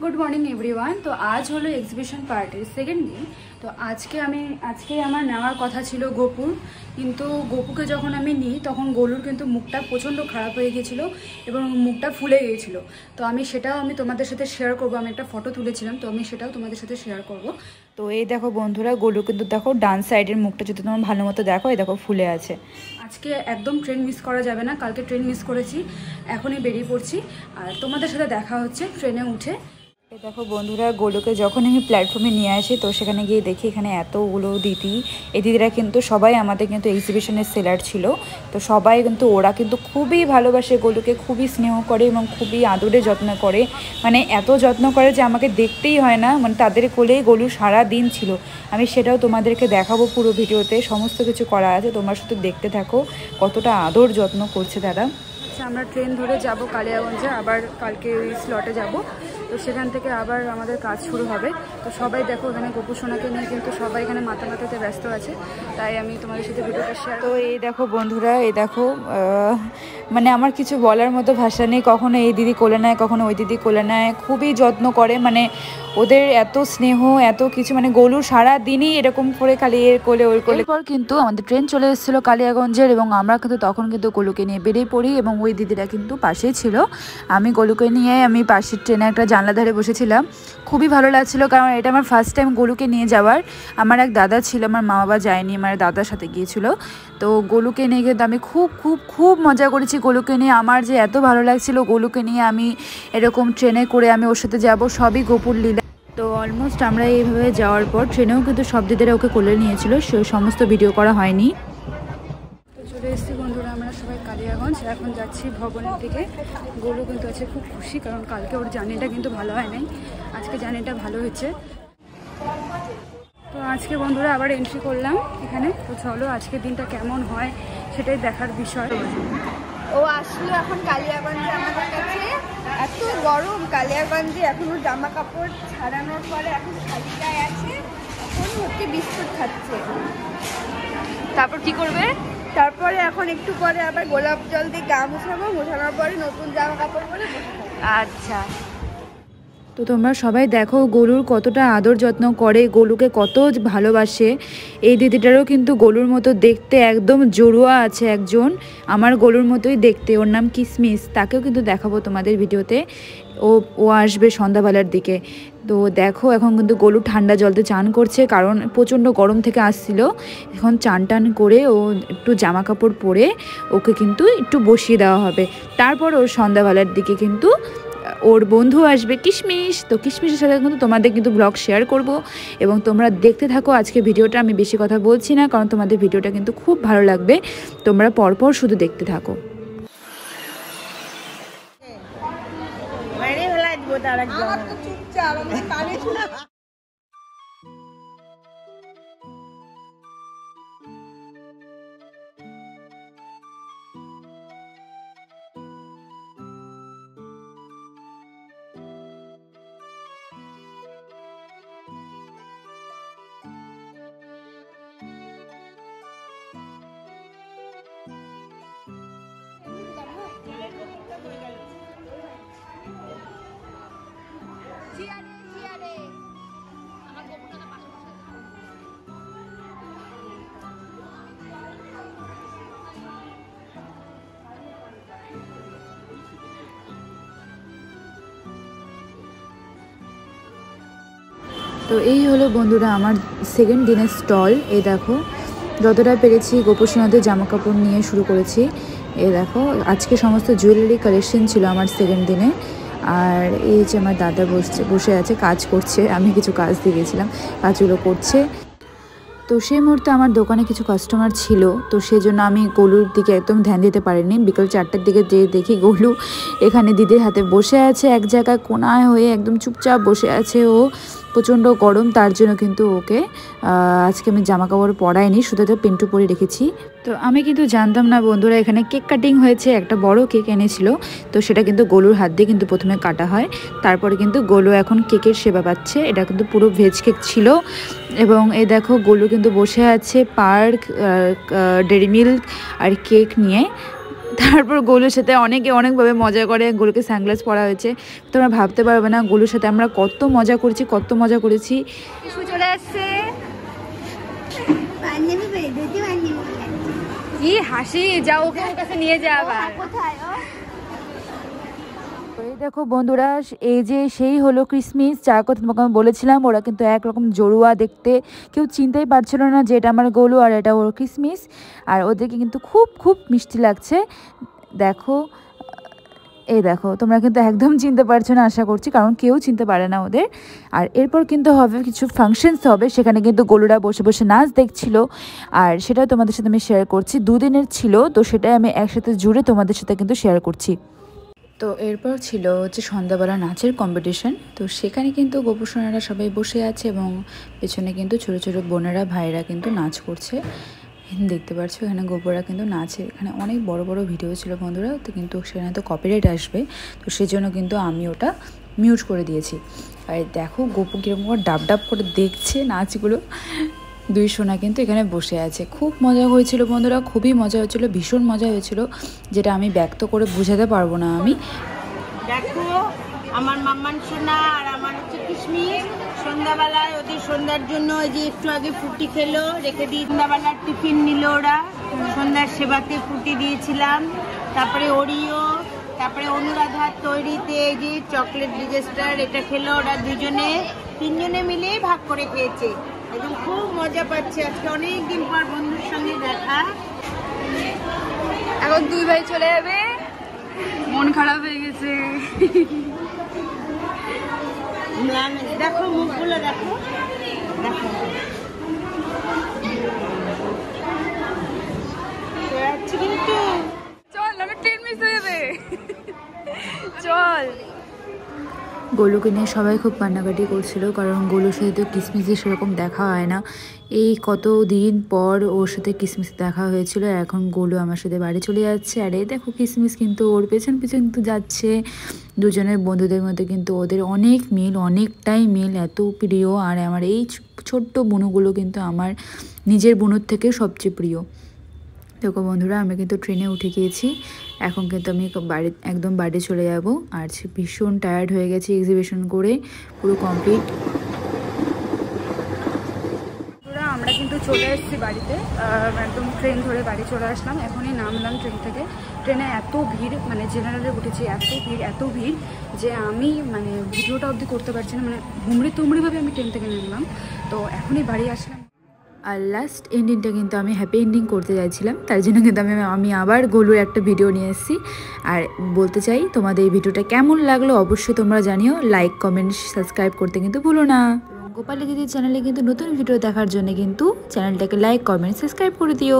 Good morning everyone তো আজ হলো এক্সিবিশন পার্টির সেকেন্ড দিন তো আজকে আমি, আজকে আমার নেওয়ার কথা ছিল গোপুর। কিন্তু গোপুকে যখন আমি নিই, তখন গোলুর কিন্তু মুখটা প্রচণ্ড খারাপ হয়ে গিয়েছিল এবং মুখটা ফুলে গিয়েছিল। তো আমি সেটাও আমি তোমাদের সাথে শেয়ার করব। আমি একটা ফটো তুলেছিলাম, তো আমি সেটাও তোমাদের সাথে শেয়ার করব। তো এই দেখো বন্ধুরা, গোলু কিন্তু দেখো ডান সাইডের মুখটা যদি তোমার ভালো মতো দেখো, এই দেখো ফুলে আছে। আজকে একদম ট্রেন মিস করা যাবে না। কালকে ট্রেন মিস করেছি, এখনই বেরিয়ে পড়ছি। আর তোমাদের সাথে দেখা হচ্ছে ট্রেনে উঠে। দেখো বন্ধুরা, গোলুকে যখন আমি প্ল্যাটফর্মে নিয়ে আসি, তো সেখানে গিয়ে দেখি এখানে এতগুলো দিদি। এই দিদিরা কিন্তু সবাই আমাদের কিন্তু এক্সিবিশনের সেলার ছিল। তো সবাই কিন্তু, ওরা কিন্তু খুবই ভালোবাসে গোলুকে, খুবই স্নেহ করে এবং খুবই আদরে যত্ন করে। মানে এত যত্ন করে যে আমাকে দেখতেই হয় না মানে তাদের কোলেই গোলু সারা দিন ছিল। আমি সেটাও তোমাদেরকে দেখাবো পুরো ভিডিওতে, সমস্ত কিছু করা আছে, তোমরা শুধু দেখতে থাকো কতটা আদর যত্ন করছে তারা। আচ্ছা আমরা ট্রেন ধরে যাব কালিয়াগঞ্জে আবার কালকে ওই স্লটে যাব। তো সেখান থেকে আবার আমাদের কাজ শুরু হবে। তো সবাই দেখো এখানে গোপু সোনাকে নিয়ে কিন্তু সবাই এখানে মাথা মাথাতে ব্যস্ত আছে। তাই আমি তোমাদের সাথে ভিডিওটা শেয়ার তো এই দেখো বন্ধুরা এই দেখো মানে আমার কিছু বলার মতো ভাষা নেই। কখনো এই দিদি কোলে নেয় কখনো ওই দিদি কোলে নেয়। খুবই যত্ন করে মানে ওদের এত স্নেহ এত কিছু মানে গলু সারা দিনই এরকম করে খালি এর কোলে ওর কোলে পর কিন্তু আমাদের ট্রেন চলে এসেছিল কালিয়াগঞ্জের এবং আমরা কিন্তু তখন কিন্তু গলুকে নিয়ে বেরিয়ে পড়ি এবং ওই দিদিরা কিন্তু পাশেই ছিল। আমি গলুকে নিয়ে আমি পাশের ট্রেনে একটা জানলা ধারে বসেছিলাম। খুবই ভালো লাগছিল কারণ এটা আমার ফার্স্ট টাইম গলুকে নিয়ে যাওয়ার। আমার এক দাদা ছিল, আমার মা বাবা যায়নি, আমার দাদার সাথে গিয়েছিল। তো গোলুকে নিয়ে কিন্তু আমি খুব খুব খুব মজা করেছি গোলুকে নিয়ে। আমার যে এত ভালো লাগছিল গোলুকে নিয়ে আমি এরকম ট্রেনে করে আমি ওর সাথে যাব, সবই গোপুর লীলা। তো অলমোস্ট আমরা এইভাবে যাওয়ার পর ট্রেনেও কিন্তু সব দিদিরা ওকে কোলে নিয়েছিল, সে সমস্ত ভিডিও করা হয়নি। চলে এসেছি বন্ধুরা। আমরা এখন যাচ্ছি ভবনের দিকে। গোলু কিন্তু আছে খুব খুশি কারণ কালকে ওর জার্নিটা কিন্তু ভালো হয় নাই আজকে জার্নিটা ভালো হয়েছে। তো আজকে বন্ধুরা আবার এন্ট্রি করলাম এখানে। তো চলো আজকের দিনটা কেমন হয় সেটাই দেখার বিষয়। ও আসলো এখন কালিয়াগঞ্জে আমাদের কাছে। এত গরম কালিয়াগঞ্জে এখনও জামা কাপড় ছাড়ানোর পরে এখন খালি গায়ে আছে। এখন হচ্ছে বিস্কুট খাচ্ছে। তারপর কি করবে? তারপরে এখন একটু পরে আবার গোলাপ জল দিয়ে গা মুছাবো, মোছানোর পরে নতুন জামা কাপড় পরে আচ্ছা। তো তোমরা সবাই দেখো গরুর কতটা আদর যত্ন করে, গরুকে কত ভালোবাসে। এই দিদিটারও কিন্তু গরুর মতো দেখতে একদম জড়ুয়া আছে একজন। আমার গরুর মতোই দেখতে। ওর নাম কিসমিস। তাকেও কিন্তু দেখাবো তোমাদের ভিডিওতে। ও ও আসবে সন্ধ্যাবেলার দিকে। তো দেখো, এখন কিন্তু গলু ঠান্ডা জলতে চান করছে, কারণ প্রচণ্ড গরম থেকে আসছিল। এখন চান টান করে ও একটু জামা কাপড় পরে ওকে কিন্তু একটু বসিয়ে দেওয়া হবে। তারপর ওর সন্ধ্যাবেলার দিকে কিন্তু ওর বন্ধু আসবে কিশমিশ। তো কিশমিশের সাথে কিন্তু তোমাদের কিন্তু ব্লগ শেয়ার করব। এবং তোমরা দেখতে থাকো, আজকে ভিডিওটা আমি বেশি কথা বলছি না, কারণ তোমাদের ভিডিওটা কিন্তু খুব ভালো লাগবে। তোমরা পরপর শুধু দেখতে থাকো। আমার তো চুপচাপ আমি কানে শুনে তো এই হলো বন্ধুরা আমার সেকেন্ড দিনের স্টল এ দেখো, যতটা পেরেছি গোপসোনাদের জামা কাপড় নিয়ে শুরু করেছি। এ দেখো, আজকে সমস্ত জুয়েলারি কালেকশন ছিল আমার সেকেন্ড দিনে। আর এই যে আমার দাদা বসছে, বসে আছে, কাজ করছে, আমি কিছু কাজ দিয়ে গেছিলাম, কাজগুলো করছে। তো সেই মুহূর্তে আমার দোকানে কিছু কাস্টমার ছিল, তো সেই জন্য আমি গলুর দিকে একদম ধ্যান দিতে পারিনি। বিকেল চারটার দিকে যে দেখি গলু এখানে দিদির হাতে বসে আছে, এক জায়গায় কোনায় হয়ে একদম চুপচাপ বসে আছে ও। প্রচণ্ড গরম, তার জন্য কিন্তু ওকে আজকে আমি জামা কাপড় পরাইনি, শুধু তো পেন্টু পরে রেখেছি। তো আমি কিন্তু জানতাম না বন্ধুরা, এখানে কেক কাটিং হয়েছে, একটা বড় কেক এনেছিল। তো সেটা কিন্তু গোলুর হাত দিয়ে কিন্তু প্রথমে কাটা হয়। তারপরে কিন্তু গোলু এখন কেকের সেবা পাচ্ছে। এটা কিন্তু পুরো ভেজ কেক ছিল। এবং এই দেখো, গোলু কিন্তু বসে আছে পার্ক ডেরি মিল্ক আর কেক নিয়ে। তারপর গোলুর সাথে অনেকে অনেকভাবে মজা করে গোলুকে সানগ্লাস পরা হয়েছে। তোমরা ভাবতে পারবে না গোলুর সাথে আমরা কত মজা করেছি কত মজা করেছি। চলে আসছে। কি হাসি যাও ওখানে কাছে নিয়ে যাওয়া কোথায় ও? এই দেখো বন্ধুরা, এই যে সেই হলো ক্রিসমিস যার কথা তোমাকে আমি বলেছিলাম, ওরা কিন্তু একরকম জড়ুয়া দেখতে। কেউ চিনতেই পারছিল না যে এটা আমার গোলু আর এটা ওর ক্রিসমিস আর ওদেরকে কিন্তু খুব খুব মিষ্টি লাগছে। দেখো, এই দেখো, তোমরা কিন্তু একদম চিনতে পারছ না, আশা করছি, কারণ কেউ চিনতে পারে না ওদের। আর এরপর কিন্তু হবে কিছু ফাংশনস হবে, সেখানে কিন্তু গোলুরা বসে বসে নাচ দেখছিল। আর সেটা তোমাদের সাথে আমি শেয়ার করছি, দুদিনের ছিল, তো সেটাই আমি একসাথে জুড়ে তোমাদের সাথে কিন্তু শেয়ার করছি। তো এরপর ছিল হচ্ছে সন্ধ্যাবেলা নাচের কম্পিটিশন তো সেখানে কিন্তু গোপসোনারা সবাই বসে আছে এবং পেছনে কিন্তু ছোটো ছোটো বোনেরা ভাইরা কিন্তু নাচ করছে। দেখতে পাচ্ছ এখানে গোপরা কিন্তু নাচে। এখানে অনেক বড় বড় ভিডিও ছিল বন্ধুরা, তো কিন্তু সেখানে তো কপিরাইট আসবে। তো সেই জন্য কিন্তু আমি ওটা মিউট করে দিয়েছি। আর দেখো গোপু কীরকম ডাব ডাব করে দেখছে নাচগুলো। দুই সোনা কিন্তু এখানে বসে আছে। খুব মজা হয়েছিল বন্ধুরা, খুবই মজা হয়েছিল, ভীষণ মজা হয়েছিল, যেটা আমি ব্যক্ত করে বোঝাতে পারব না আমি। দেখো, আমার মাম্মান সোনা আর আমার হচ্ছে কিশমিশ সন্ধ্যাবেলায় ওদের সন্ধ্যার জন্য ওই যে একটু আগে ফুটি খেলো, রেখে দিয়ে সন্ধ্যাবেলার টিফিন নিল ওরা। সন্ধ্যার সেবাতে ফুটি দিয়েছিলাম। তারপরে ওরিও, তারপরে অনুরাধার তৈরিতে এই যে চকলেট ডিজেস্টার, এটা খেলো ওরা দুজনে। তিনজনে মিলে ভাগ করে খেয়েছে। একদম খুব মজা পাচ্ছি আজকে। অনেক দিন পর বন্ধুর সঙ্গে দেখা। এখন দুই ভাই চলে যাবে। মন খারাপ হয়ে গেছে। দেখো মুখগুলো দেখো। দেখো যাচ্ছে কিন্তু চল আমি ট্রেন মিস হয়ে যাবে চল গোলুকে নিয়ে সবাই খুব কান্নাকাটি করছিল, কারণ গোলুর সাথে তো কিসমিসে সেরকম দেখা হয় না। এই কত দিন পর ওর সাথে কিসমিস দেখা হয়েছিল, এখন গোলু আমার সাথে বাড়ি চলে যাচ্ছে। আর এই দেখো, কিসমিস কিন্তু ওর পেছন পেছন কিন্তু যাচ্ছে। দুজনের বন্ধুদের মধ্যে কিন্তু ওদের অনেক মিল, অনেকটাই মিল, এত প্রিয়। আর আমার এই ছোট্ট বুনুগুলো কিন্তু আমার নিজের বুনুর থেকে সবচেয়ে প্রিয়। দেখো বন্ধুরা আমি কিন্তু ট্রেনে উঠে গিয়েছি। এখন কিন্তু আমি বাড়ি, একদম বাড়ি চলে যাব। আর ভীষণ টায়ার্ড হয়ে গেছি এক্সিবিশন করে, পুরো কমপ্লিট আমরা কিন্তু চলে এসেছি বাড়িতে। একদম ট্রেন ধরে বাড়ি চলে আসলাম। এখনই নামলাম ট্রেন থেকে। ট্রেনে এত ভিড় মানে জেনারেলে উঠেছি, এত ভিড় এত ভিড় যে আমি মানে ভিডিওটা অবধি করতে পারছি না। মানে হুমড়ি তুমড়িভাবে আমি ট্রেন থেকে নামলাম। তো এখনই বাড়ি আসলাম। আর লাস্ট এন্ডিংটা কিন্তু আমি হ্যাপি এন্ডিং করতে চাইছিলাম। তার জন্য কিন্তু আমি আমি আবার গোলুর একটা ভিডিও নিয়ে এসেছি। আর বলতে চাই, তোমাদের এই ভিডিওটা কেমন লাগল অবশ্যই তোমরা জানিও। লাইক কমেন্ট সাবস্ক্রাইব করতে কিন্তু ভুলো না। গোপালী দিদির চ্যানেলে কিন্তু নতুন ভিডিও দেখার জন্য কিন্তু চ্যানেলটাকে লাইক কমেন্ট সাবস্ক্রাইব করে দিও।